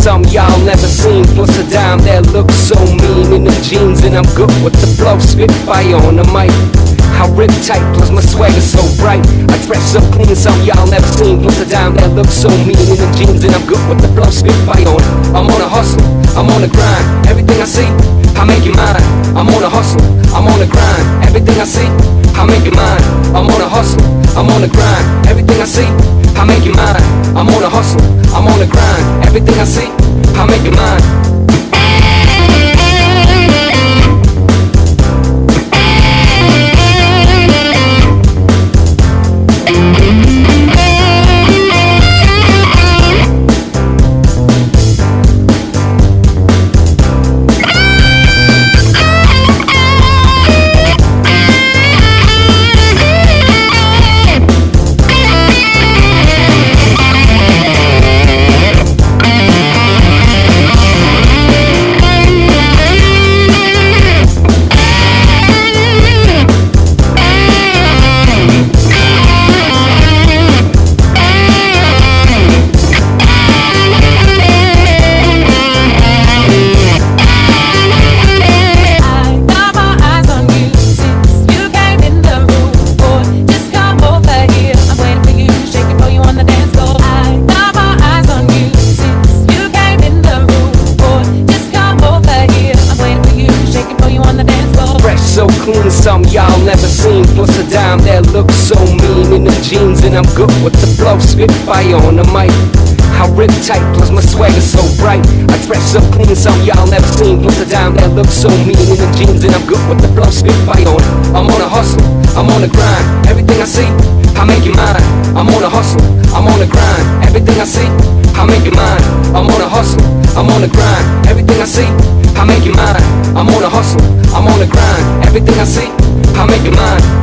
some y'all never seen. Plus a dime that looks so mean in the jeans, and I'm good with the flow. Spit fire on the mic. I rip tight, plus my swagger so bright. I dress so clean, some y'all never seen. Plus a dime that looks so mean in the jeans, and I'm good with the flow. Spit fire on. I'm on a hustle, I'm on a grind. Everything I see, I make it mine. I'm on a hustle, I'm on a grind. Everything I see, I make it mine. I'm on a hustle, I'm on a grind. Everything I see, I make it mine. I'm on a hustle, I'm on a grind. so clean, some y'all never seen. Plus a dime that looks so mean in the jeans, and I'm good with the flow. Spit fire on the mic. I rip tight, plus my swagger so bright. I dress so clean, some y'all never seen. Plus a dime that looks so mean in the jeans, and I'm good with the flow. Spit fire on. I'm on a hustle, I'm on a grind. Everything I see, I make it mine. I'm on a hustle, I'm on a grind. Everything I see, I make it mine. I'm on a hustle, I'm on a grind. Everything I see. I make you mine. I'm on a hustle, I'm on the grind. Everything I see, I make you mine.